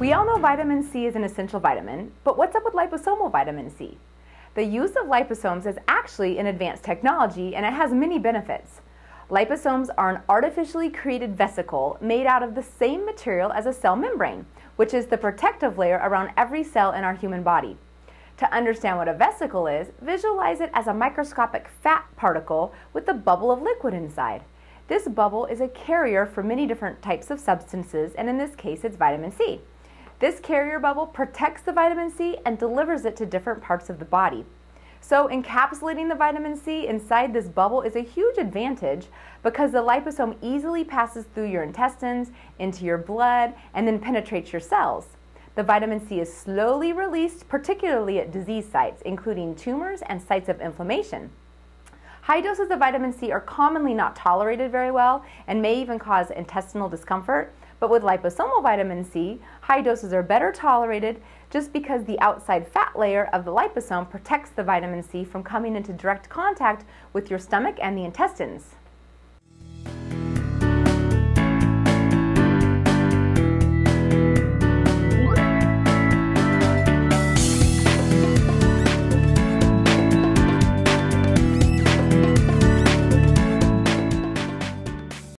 We all know vitamin C is an essential vitamin, but what's up with liposomal vitamin C? The use of liposomes is actually an advanced technology and it has many benefits. Liposomes are an artificially created vesicle made out of the same material as a cell membrane, which is the protective layer around every cell in our human body. To understand what a vesicle is, visualize it as a microscopic fat particle with a bubble of liquid inside. This bubble is a carrier for many different types of substances, and in this case, it's vitamin C. This carrier bubble protects the vitamin C and delivers it to different parts of the body. So, encapsulating the vitamin C inside this bubble is a huge advantage because the liposome easily passes through your intestines, into your blood, and then penetrates your cells. The vitamin C is slowly released, particularly at disease sites, including tumors and sites of inflammation. High doses of vitamin C are commonly not tolerated very well and may even cause intestinal discomfort. But with liposomal vitamin C, high doses are better tolerated just because the outside fat layer of the liposome protects the vitamin C from coming into direct contact with your stomach and the intestines.